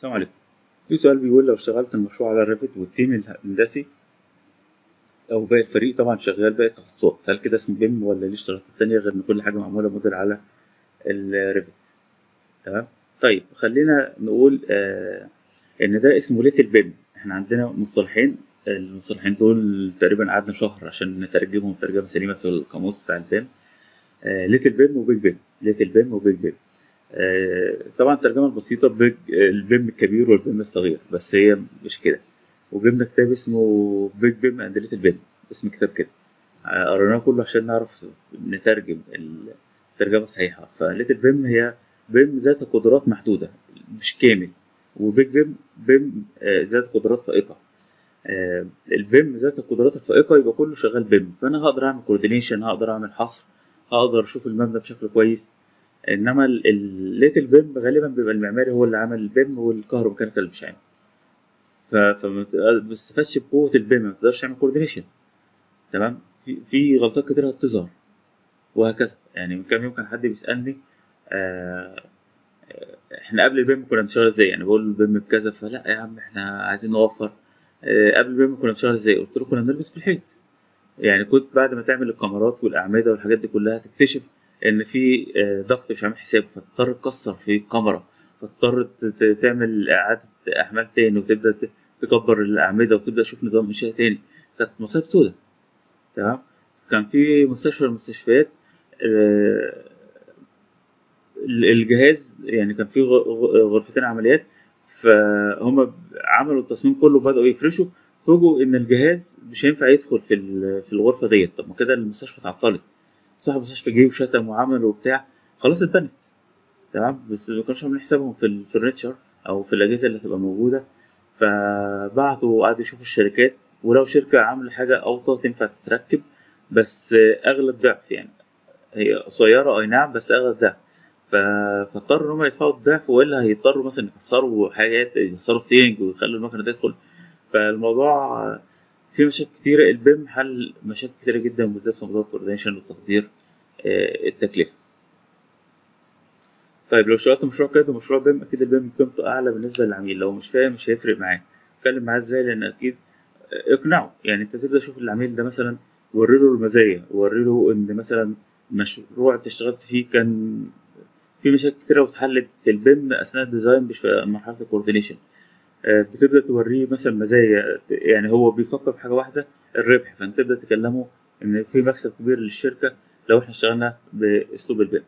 السلام عليكم. في سؤال بيقول لو اشتغلت المشروع على ال Revit وال team الهندسي أو باقي الفريق طبعا شغال باقي التخصصات هل كده اسمه BIM ولا ليه اشتراطات تانية غير إن كل حاجة معمولة موديل على ال Revit تمام؟ طيب خلينا نقول آه إن ده اسمه little BIM إحنا عندنا مصطلحين المصطلحين دول تقريبا قعدنا شهر عشان نترجمهم ترجمة سليمة في القاموس بتاع ال BIM. آه little BIM و big BIM little BIM و big BIM طبعا الترجمة البسيطة big ال BIM الكبير وال BIM الصغير بس هي مش كده. وجبنا كتاب اسمه Big BIM and Little BIM اسم كتاب كده. آه، قريناه كله عشان نعرف نترجم الترجمة الصحيحة. ف little BIM هي BIM ذات قدرات محدودة مش كامل. و big BIM BIM آه، ذات قدرات فائقة. آه، ال BIM ذات القدرات الفائقة يبقى كله شغال BIM. فأنا هقدر أعمل coordination هقدر أعمل حصر هقدر أشوف المبنى بشكل كويس. إنما ال little BIM غالبا بيبقى المعماري هو اللي عمل ال BIM والكهروميكانيكال مش عامل فما بت- ما بتستفادش بقوة ال BIM ما بتقدرش تعمل coordination تمام؟ في في غلطات كتير هتظهر. وهكذا. يعني من كام يوم كان حد بيسألني آه آه، إحنا قبل ال BIM كنا بنشتغل إزاي؟ يعني بقول ال BIM بكذا فلا يا عم إحنا عايزين نوفر. آه قبل ال BIM كنا بنشتغل إزاي؟ قلت له كنا بنلبس في الحيط. يعني كنت بعد ما تعمل الكاميرات والأعمدة والحاجات دي كلها تكتشف إن في آه، ضغط مش عامل حسابه فتضطر تكسر في الكاميرا فتضطر تعمل إعادة احمال تاني وتبدأ تكبر الأعمدة وتبدأ تشوف نظام انشاء تاني. كانت مصايب سودة. تمام؟ كان في مستشفى المستشفيات آه، الجهاز يعني كان في غرفتين عمليات فهم عملوا التصميم كله بدأوا يفرشوا فوجئوا إن الجهاز مش هينفع يدخل في في الغرفة ديت. طب ما كده المستشفى اتعطلت. صاحب المستشفى جه وشتم وعمل وبتاع خلاص اتبنت. تمام؟ بس ما كانوش عاملين حسابهم في الفرنتشر أو في الأجهزة اللي هتبقى موجودة. فبعتوا وقعدوا يشوفوا الشركات ولو شركة عاملة حاجة أوطى تنفع تتركب بس اغلى الضعف يعني. هي قصيره أي نعم بس اغلى الضعف ف- فاضطروا إن هم يدفعوا الضعف وإلا هيضطروا مثلا يكسروا حاجات يكسروا ال ceiling ويخلوا المكنة تدخل. فالموضوع فيه مشاكل كتيرة. ال BIM حل مشاكل كتيرة جدا بالذات في موضوع ال coordination وتقدير آه، التكلفة. طيب لو اشتغلت مشروع كده مشروع BIM أكيد ال BIM قيمته أعلى بالنسبة للعميل. لو مش فاهم مش هيفرق معاه اتكلم معاه إزاي؟ لأن أكيد آه، اقنعه. يعني أنت تبدأ تشوف العميل ده مثلا وري له المزايا وري له إن مثلا مشروع أنت اشتغلت فيه كان في مشاكل كتيرة واتحلت. في ال BIM أثناء ال design مش في مرحلة ال coordination. بتبدأ توريه مثلا مزايا يعني هو بيفكر في حاجة واحدة الربح. فأنت تبدأ تكلمه إن في مكسب كبير للشركة لو إحنا اشتغلنا بأسلوب ال BIM